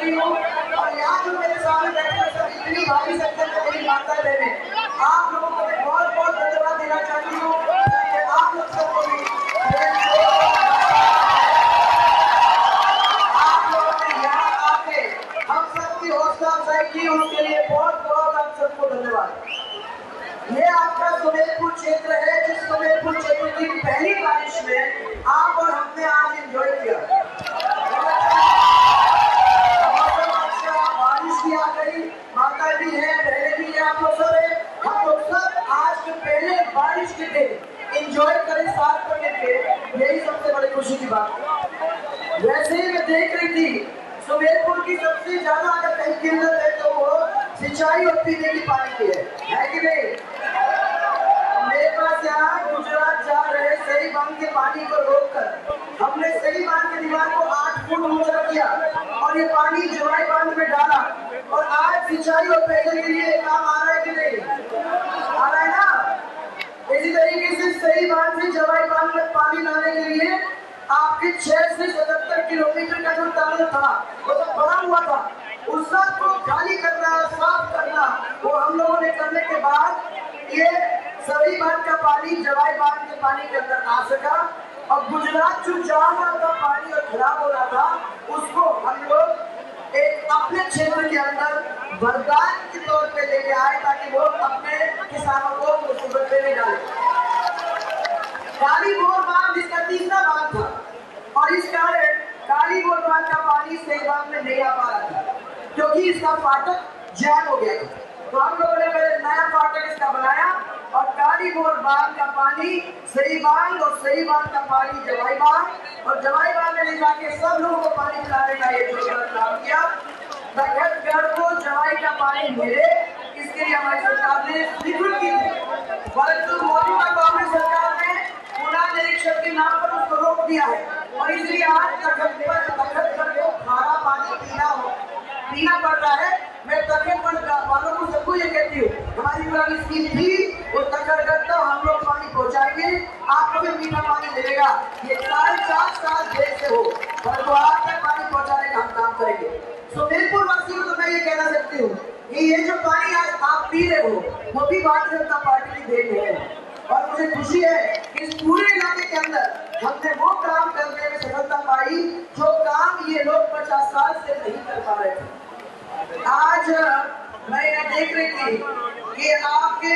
करती हूँ। और यहाँ जो मेरे सामने बैठे हैं सब इतनी भारी संख्या में मेरी माता बहने आप लोगों को मैं बहुत बहुत धन्यवाद देना चाहती हूँ कि आप लोग सबको भी आप लोगों ने यहाँ आके हम सबकी हौसला अफजाई की उसके लिए बहुत बहुत आप सबको धन्यवाद ये आपका सुमेरपुर क्षेत्र है जिस सुमेरपुर क्षेत्र की पहली बारिश में आप और हमने आज एंजॉय किया मौसम अच्छा, बारिश भी आ गई माता भी है बहने भी है आप लोग सब है हम लोग सब आज के पहले बारिश के दिन एंजॉय करें साथ में मिलके यही सबसे बड़ी खुशी की बात वैसे ही मैं देख रही थी सुमेरपुर की सबसे ज़्यादा अगर कहीं किल्लत है तो वो सिंचाई और पीने की पानी की है है कि नहीं मेरे पास यहाँ गुजरात जा रहे सही बाँध के पानी को रोककर हमने सही बाँध के दीवार को आठ फुट ऊँचा किया और ये पानी जवाई बाँध में डाला। और आज सिंचाई और पेयजल के लिए काम आ रहा है कि नहीं? आ रहा है ना? इसी तरीके से सही बाँध से जवाई बाँध में पानी लाने के लिए आपके छह से सतहत्तर किलोमीटर का जो टनल था वो तो बना हुआ था उस सबको खाली करना साफ़ करना वो हम लोगों ने करने के बाद ये सभी बाँध का पानी जवाई बाँध के पानी के अंदर आ सका। और गुजरात जो जा रहा था, पानी और खराब हो रहा था, उसको हम लोग एक अपने क्षेत्र के अंदर वरदान के तौर पे लेके आए, ताकि वो अपने किसानों को मुसीबत में नहीं डाले। काली बोर बाँध इसका तीसरा बाँध था, और इस कारण काली बोर बाँध का पानी सही बाँध में नहीं आ पा रहा था, क्योंकि इसका फाटक जैम हो गया था। तो हम लोगों ने पहले नया फाटक इसका बनाया, और काली बोर बाँध का पानी, सही बाँध और सही बाँध का पानी जवाई बाँध और जवाई बाँध में ले जाके सब लोगों को पानी पिलाने का ये जोरदार काम किया। बरगढ़ को जवाई का पानी मिले, इसके लिए हमारी सरकार ने स्वीकृत की थी। परंतु मौजूदा कांग्रेस सरकार ने पुनः निरीक्षण के नाम पर उसको रोक दिया है। और इसलिए आज तखत पर तखतगढ़ को खारा पानी पीना हो। पीना पड़ रहा है। मैं तखतगढ़ वालों को सबको ये कहती हूँ, हमारी पुरानी स्कीम थी, वो पानी आपको भी मीठा पानी मिलेगा। ये साढ़े चार साल देर से हो। परंतु आप तक पानी पहुँचाने का, हम काम करेंगे। सुमेरपुर वासियों को तो मैं ये कहना सकती हूँ कि ये जो पानी आज आप पी रहे हो, वो भी भारतीय जनता पार्टी की देन है। और मुझे खुशी है कि इस पूरे इलाके के अंदर हमने वो काम करने में सफलता पाई, जो काम ये लोग पचास साल से नहीं कर पा रहे थे। आज, मैं यह देख रही थी कि आपके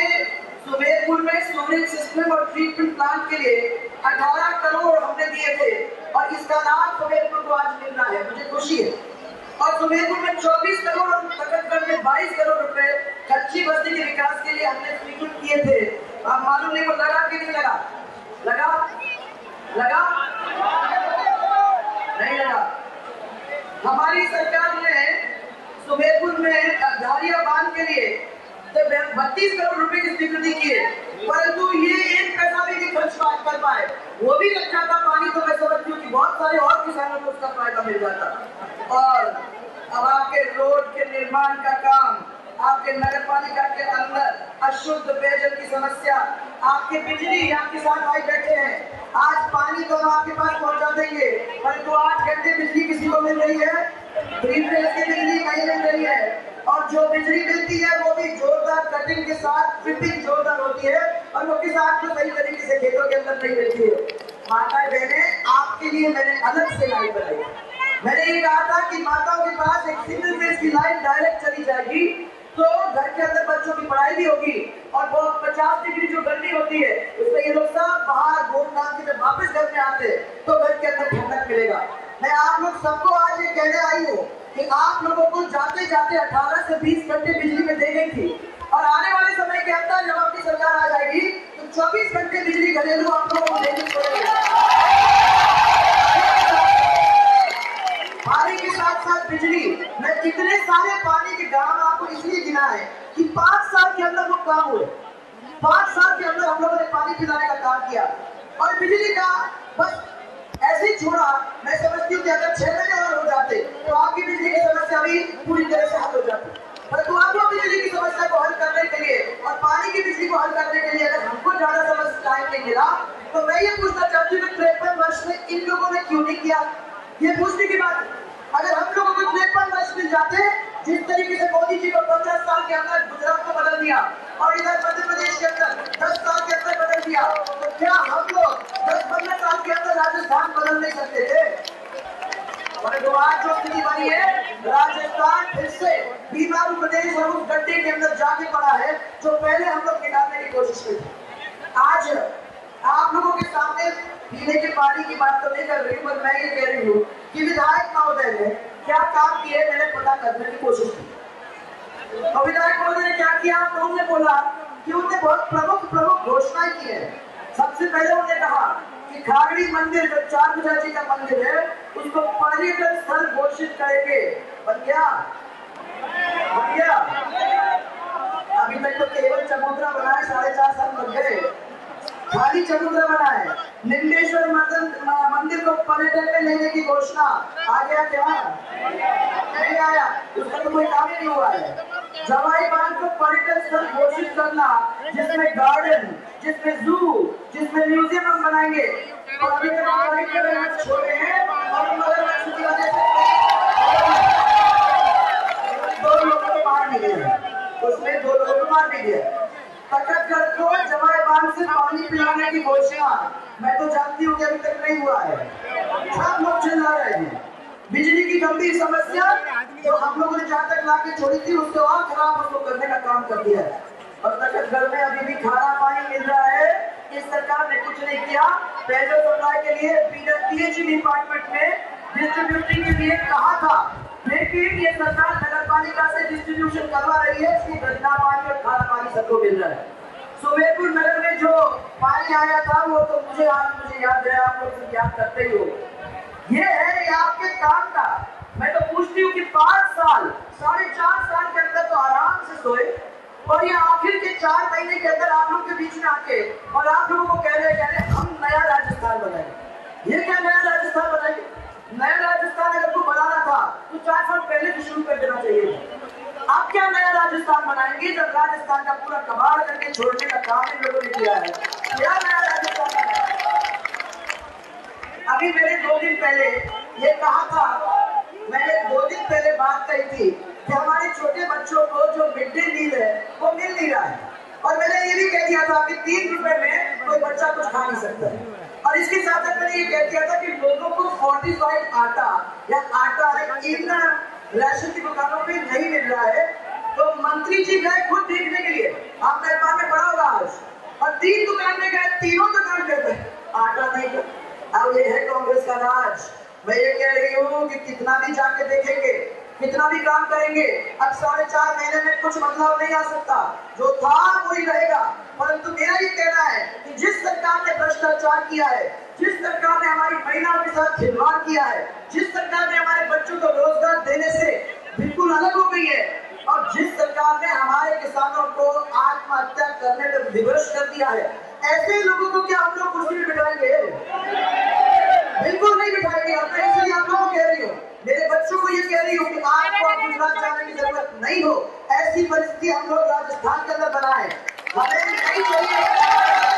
सुमेरपुर में स्टोरेज सिस्टम और ट्रीटमेंट प्लांट के लिए 18 करोड़ हमने दिए थे और इसका लाभ सुमेरपुर को आज मिल रहा है। मुझे खुशी है। और सुमेरपुर में 24 करोड़ और तखतगढ़ में 22 करोड़ रुपए कच्ची बस्ती के विकास के लिए हमने स्वीकृत किए थे। आप मालूम नहीं वो लगा कि नहीं लगा? लगा? लगा? नहीं लगा। हमारी सरकार ने सुमेरपुर में धारिया बाँध के लिए बत्तीस करोड़ रुपए की स्वीकृति की है, परंतु ये एक पैसा भी खर्च कर पाए। वो भी लग जाता पानी तो मैं समझती हूँ कि बहुत सारे और किसानों को उसका फ़ायदा मिल जाता। और अब आपके रोड के निर्माण का काम, आपके नगर पालिका के अंदर अशुद्ध पेयजल की समस्या, आपके बिजली यहाँ किसान भाई बैठे हैं। आज पानी तो हम आपके पास पहुँचा देंगे, परंतु तो आठ घंटे बिजली किसी को मिल रही है। बिजली नहीं मिल रही है। और जो बिजली मिलती है, वो भी कटिंग के साथ फिटिंग जोरदार होती है और वो किस को सही तरीके से खेतों के अंदर नहीं मिलती है। माता बहने, आपके लिए मैंने अलग से लाइन बनाई। मैंने ये कहा था कि माताओं के पास एक सिंगल फ़ेज़ की लाइन डायरेक्ट चली जाएगी तो घर के अंदर बच्चों की पढ़ाई भी होगी और वो पचास डिग्री जो गर्मी होती है घंटे बिजली ये पूछना कि बात अगर हम लोगों को तिरपन वर्ष मिल जाते, जिस तरीके से मोदी जी को पंद्रह साल के अंदर गुजरात को बदल दिया और इधर मध्य प्रदेश के अंदर दस साल के अंदर बदल दिया तो क्या हम लोग दस पंद्रह साल के अंदर राजस्थान बदल नहीं सकते थे? परंतु आज जो स्थिति बनी है, राजस्थान फिर से बीमारू प्रदेश और उस गड्ढे के अंदर जाके पड़ा है, जो पहले हम लोग निकालने की कोशिश की आज आप लोगों के सामने पीने के पानी की बात तो नहीं कर रही पर मैं ये कह रही हूँ कि विधायक महोदय ने क्या काम किए मैंने पता करने की कोशिश की। और विधायक महोदय ने क्या किया? तो उन्होंने बोला कि उन्होंने बहुत प्रमुख प्रमुख घोषणाएँ की है। सबसे पहले उन्होंने कहा कि खागड़ी मंदिर, जो चार पूजा जी का मंदिर है, उसको पर्यटन स्थल घोषित करेंगे। बन गया? बन अभी तक तो केवल चबूतरा बनाए साढ़े चार साल लग गए। खाली चबूतरा बना है। निम्बेश्वर मंदिर को पर्यटन में लेने की घोषणा। आ गया क्या नहीं आया। उसका तो कोई काम ही नहीं हुआ है। जवाई बाँध को पर्यटन स्थल घोषित करना, जिसमें गार्डन जिसमें जू जिसमें म्यूज़ियम हम बनाएँगे। मगरमच्छ की दो लोगों को मार मार दिया तखतगढ़ को जवाई बाँध से पानी पिलाने की घोषणा। मैं तो जानती हूँ कि अभी तक नहीं हुआ है। सब लोग चिल्ला रहे हैं। बिजली की गंभीर समस्या जो हम लोगों ने जहाँ तक ला के छोड़ी थी, उसको और खराब उसको करने का काम कर दिया है। और तखतगढ़ में अभी भी खाना पानी मिल रहा है। इस सरकार ने कुछ नहीं किया। पेट्रोल सप्लाई के लिए पीएचई डिपार्टमेंट में, डिस्ट्रीब्यूटिंग के लिए कहा था। लेकिन ये सरकार नगर पालिका से डिस्ट्रीब्यूशन करवा रही है, इसकी घटना पानी और खाना पानी सबको मिल रहा है। सुबेरपुर नगर में जो पानी आया था, वो तो मुझे आज मुझे याद है, आप लोग याद करते ही हो ये है ये आपके काम का। मैं तो पूछती हूँ कि पाँच साल, साढ़े चार साल के अंदर तो आराम से सोए, और ये आखिर के चार महीने के अंदर आप लोग के बीच में आके, और आप लोगों को कह रहे कह रहे हम नया राजस्थान बनाएँगे। ये क्या नया राजस्थान बनाएँगे? नया राजस्थान अगर तो साल पहले से शुरू कर देना चाहिए। आप क्या नया राजस्थान बनाएँगे? जब राजस्थान का पूरा कबाड़ करके छोड़ने का काम इन लोगों ने किया है। क्या नया राजस्थान अभी मैंने दो दिन पहले ये कहा था, मैंने दो दिन पहले बात कही थी कि हमारे छोटे बच्चों को जो मिड डे मील है, वो मिल नहीं रहा है। और मैंने ये भी कह दिया था कि तीन रुपए में कोई बच्चा कुछ खा नहीं सकता है। और इसके साथ साथ मैंने ये कह दिया था कि लोगों को फोर्टिफाइड आटा या आटा इन राशन की दुकानों पे नहीं मिल रहा है तो मंत्री जी गए खुद देखने के लिए। आपने अखबार में पढ़ा होगा आज। और तीन दुकान में गए, तीनों दुकान पे आटा नहीं अब ये है कांग्रेस का राज। मैं ये कह रही हूँ कि कितना भी जाके देखेंगे, कितना भी काम करेंगे, अब साढ़े चार महीने में कुछ बदलाव नहीं आ सकता। जो था वही रहेगा। परंतु मेरा ये कहना है कि जिस सरकार ने भ्रष्टाचार किया है जिस सरकार ने हमारी महिलाओं के साथ खिलवाड़ किया है, जिस सरकार ने हमारे बच्चों को रोज़गार देने से बिल्कुल अलग हो गई है, और जिस सरकार ने हमारे किसानों को आत्महत्या करने में विवश कर दिया है, ऐसे लोगों को क्या हम लोग कुर्सी में बिठाएँगे? बिल्कुल नहीं बिठाएँगे। और मैं इसलिए आप लोगों को कह रही हूँ, मेरे बच्चों को ये कह रही हूँ कि आपको गुजरात जाने की ज़रूरत नहीं हो। ऐसी परिस्थिति हम लोग राजस्थान के अंदर बनाए हमें नहीं चाहिए।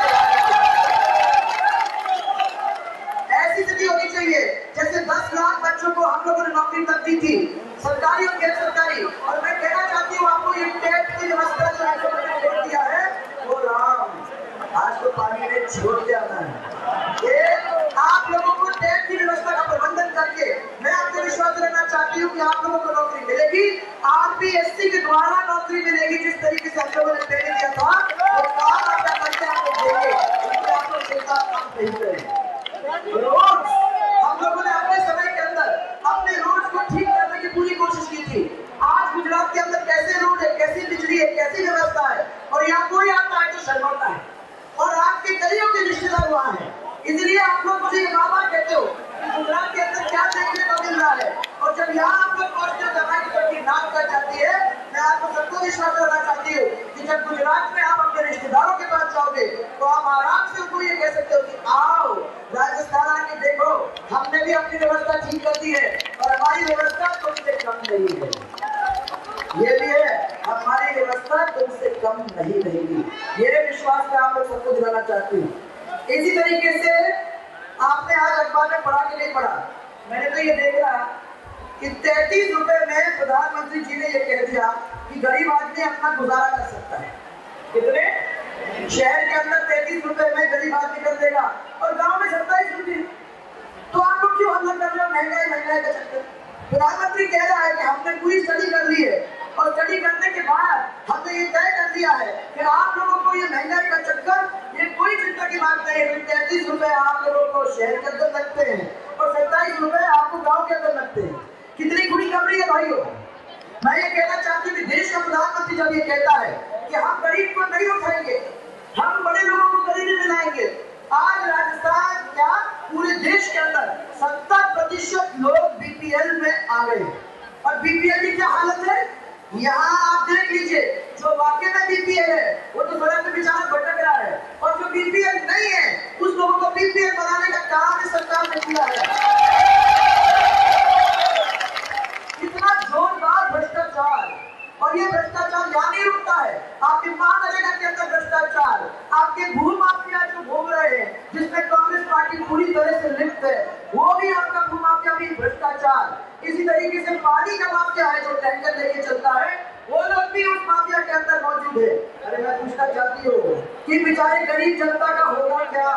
ऐसी स्थिति होनी चाहिए, जैसे 10 लाख बच्चों को हम लोगों ने नौकरी तक दी थी। सरकारी और गैर सरकारी और मैं कहना चाहती हूँ, आपको ये टेट की व्यवस्था जो है दिया है, वो राम। आज तो पानी में छोड़ आना है ये आप लोगों को टैक्स की व्यवस्था का प्रबंधन करके मैं आपको विश्वास रखना चाहती हूँ कि आप लोगों को नौकरी मिलेगी। आरपीएससी के द्वारा नौकरी मिलेगी, जिस तरीके से हम लोगों ने पहले दिया था वो काम अपना करके आप लोग देंगे आप लोग चिंता काम नहीं करें रोड हम लोगों ने अपने समय के अंदर अपने रोड को ठीक करने की पूरी कोशिश की थी आज गुजरात के अंदर कैसे रोड है कैसी बिजली है कैसी व्यवस्था है और यहाँ कोई आता है तो शर्माता है और आपके कईयों के रिश्तेदार वहाँ है इसलिए आप लोग मुझे ये बाबा कहते हो गुजरात के अंदर क्या देखने को मिल रहा है और जब यहाँ आप लोग पहुँचते हो दवाई की तरफ़ नाक कर जाती है मैं आपको सबको विश्वास करना चाहती हूँ कि जब गुजरात में आप अपने रिश्तेदारों के पास जाओगे तो आप आराम से उनको ये कह सकते हो कि आओ राजस्थान आके देखो, हमने भी अपनी व्यवस्था ठीक कर दी है, और हमारी व्यवस्था तुमसे कम नहीं है। ये भी है, हमारी व्यवस्था तुमसे कम नहीं रहेगी। ये विश्वास मैं आप लोग सबको दिलाना चाहती हूँ। इसी तरीके से आपने आज अखबार में पढ़ा कि नहीं पढ़ा? मैंने तो ये देखा कि तैतीस रुपए में प्रधानमंत्री जी ने ये कह दिया कि गरीब आदमी अपना गुजारा कर सकता है। कितने? शहर के अंदर तैतीस रुपए में गरीब आदमी कर देगा, और गाँव में सत्ताईस रुपए तो आप लोग क्यों हल्ला कर रहे हो महँगाई महँगाई का चक्कर प्रधानमंत्री कह रहा है कि हमने पूरी स्टडी कर ली है। और स्टडी करने के बाद हमने ये तय कर दिया है कि आप लोगों को ये महँगाई का चक्कर, ये कोई चिंता की बात नहीं है। तैतीस रुपए आप लोगों को शहर के अंदर लगते हैं और सत्ताईस रुपए आपको गाँव के अंदर लगते हैं। कितनी खुली खबरी है भाइयों? मैं ये कहना चाहती हूँ देश का प्रधानमंत्री जब ये कहता है कि हम गरीब को नहीं उठाएँगे, हम बड़े लोगों को गरीबी में लाएँगे आज राजस्थान क्या पूरे देश के अंदर सत्तर प्रतिशत लोग बीपीएल में आ गए। और बीपीएल की क्या हालत है? यहाँ आप देख लीजिए, जो वाकई में बीपीएल है, वो तो सड़क पे बेचारा भटक रहा है। और जो बीपीएल नहीं है, उस लोगों को बीपीएल बनाने का काम इस सरकार ने किया है। इतना जोरदार भ्रष्टाचार। और ये भ्रष्टाचार यहाँ नहीं रुकता है। आपके महानरेगा के अंदर भ्रष्टाचार। आपके भू माफिया जो घूम रहे हैं, जिसमें कांग्रेस पार्टी पूरी तरह से लिप्त है वो भी आपका भू माफिया भी भ्रष्टाचार। इसी तरीके से पानी का माफिया है जो टैंकर लेके चलता है, वो लोग भी उस माफिया के अंदर मौजूद है। अरे मैं पूछना चाहती हूँ कि बेचारे गरीब जनता का होगा क्या?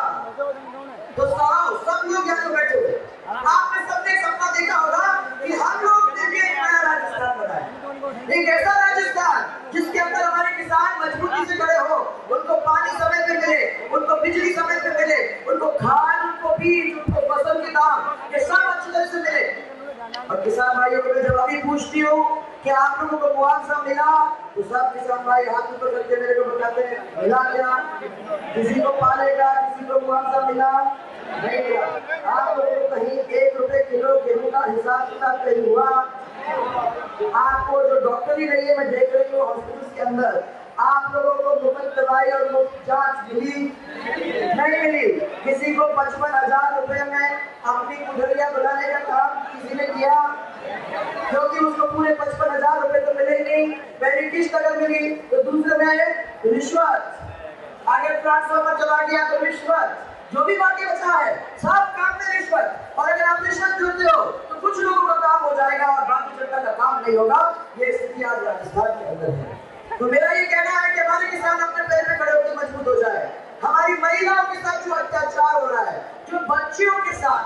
तो साहब सब लोग यहाँ पे बैठे हुए आपने सबने सपना देखा होगा कि हम लोग एक नया राजस्थान बनाए। एक ऐसा राजस्थान जिसके अंदर हमारे किसान मजबूती से खड़े हो, उनको पानी समय पे मिले, उनको बिजली समय पे मिले, उनको खाद उनको बीज उनको फ़सल के दाम ये सब अच्छी तरह से मिले और किसान भाइयों को मैं जब अभी पूछती हूँ कि आप लोगों को मुआवजा मिला तो सब किसान भाई हाथ ऊपर करके मेरे को बताते हैं, मिला क्या? किसी को पालेगा, किसी को मुआवजा मिला? नहीं मिला। आप लोगों को कहीं एक रुपए किलो गेहूँ का हिसाब किताब कहीं हुआ। आपको जो डॉक्टरी रही है, मैं देख रही हूँ हॉस्पिटल के अंदर, आप लोगों को मुफ़्त दवाई और मुफ़्त जाँच मिली? नहीं मिली। किसी को पचपन हज़ार रुपए में अपनी कुठरिया बनाने का काम ने किया क्योंकि उसको पूरे पचपन हज़ार रुपए तो मिले ही नहीं। पहली किस्त अगर मिली तो दूसरे में आए रिश्वत। अगर ट्रांसफार्मर चला गया तो रिश्वत। जो भी बाकी बचा है, सब काम में रिश्वत। और अगर आप रिश्वत देते हो तो कुछ लोगों का काम हो जाएगा और बाकी जनता का काम नहीं होगा। ये स्थिति आज राजस्थान के अंदर है। तो मेरा ये कहना है कि हमारे किसान अपने पैर पे खड़े होकर मज़बूत हो जाए। हमारी महिलाओं के साथ जो अत्याचार हो रहा है, जो बच्चियों के साथ,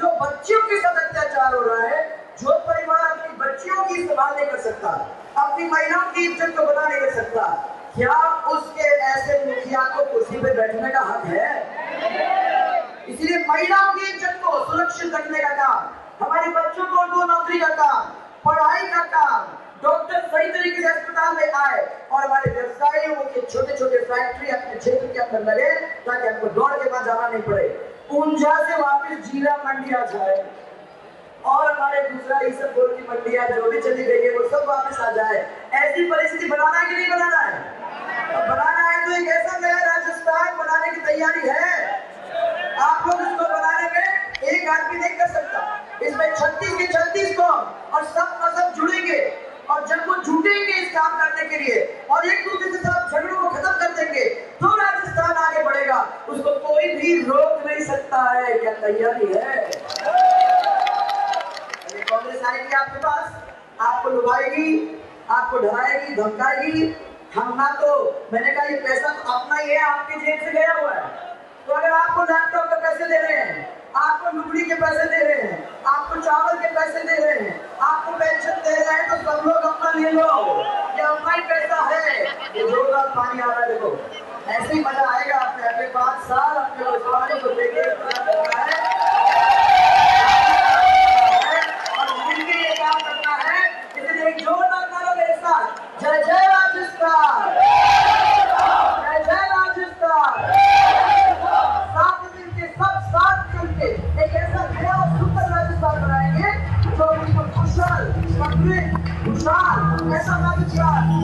जो बच्चियों के साथ अत्याचार हो रहा है, जो परिवार अपनी बच्चियों की इस्तेमाल नहीं कर सकता, अपनी महिलाओं की इज़्ज़त को बना नहीं कर सकता, क्या उसके ऐसे मुखिया को कुर्सी पे बैठने का हक है? इसलिए महिलाओं की इज़्ज़त को सुरक्षित रखने का काम, हमारे बच्चों को दो नौकरी का काम, पढ़ाई का काम, डॉक्टर सही तरीके से अस्पताल में आए और हमारे व्यवसायियों के छोटे छोटे फैक्ट्री अपने क्षेत्र के अंदर लगे ताकि हमको दौड़ के बाद जाना नहीं पड़े। ऊंझा से वापस जीरा मंडी आ जाए। और हमारे दूसरा ये सब बोल की मंडिया जो भी चली गई है, वो सब वापस आ जाए। ऐसी परिस्थिति बनाना है कि नहीं बनाना है? बनाना है तो एक ऐसा नया राजस्थान बनाने की तैयारी है। आप लोग इसको बनाने में एक आदमी नहीं कर सकता। इसमें छत्तीस के छत्तीस कौम और सब मज़हब जुड़ेंगे और जब वो जुटेंगे इस काम करने के लिए और एक दूसरे से सब झगड़ों को खत्म कर देंगे तो राजस्थान आगे बढ़ेगा। उसको कोई भी रोक नहीं सकता है। क्या तैयारी है कांग्रेस आएगी आपके पास आपको लुभाएगी, आपको डराएगी, धमकाएगी। हम ना तो मैंने कहा, ये पैसा तो अपना ही है, आपके जेब से गया हुआ है। तो अगर आपको लैपटॉप के पैसे दे रहे हैं, आपको लुगड़ी के पैसे दे रहे हैं, आपको चावल के पैसे दे रहे हैं, आपको पेंशन दे रहे हैं तो सब लोग अपना ले लो। ये अपना ही पैसा है। ये जोरदार पानी आ रहा है, देखो। ऐसे ही मज़ा आएगा अपने अगले पाँच साल अपने उस पानी को देखे और मिलके ये काम करना है इसलिए एक जोरदार नारा मेरे साथ जय जय राजस्थान जय जय राजस्थान साथ मिलके सब साथ मिलके एक ऐसा नया और सुंदर राजस्थान बनाएँगे जो